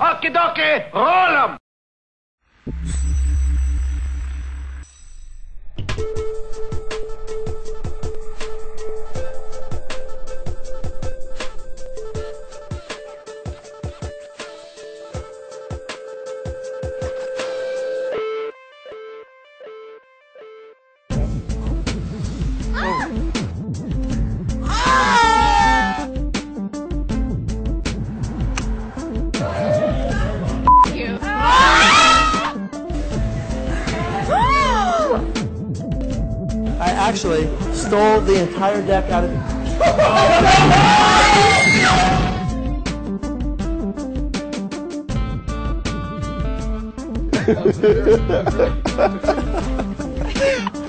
Оки-доки, ролом! I actually stole the entire deck out of.